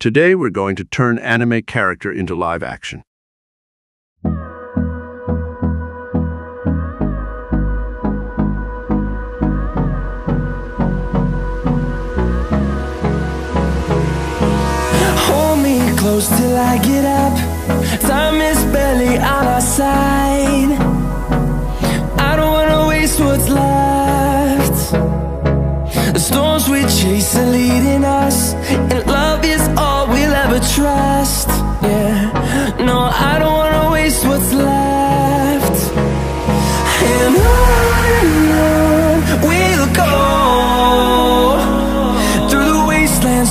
Today we're going to turn anime character into live action. Hold me close till I get up. Time is barely on our side. I don't wanna waste what's left. The storms we chase are leading us,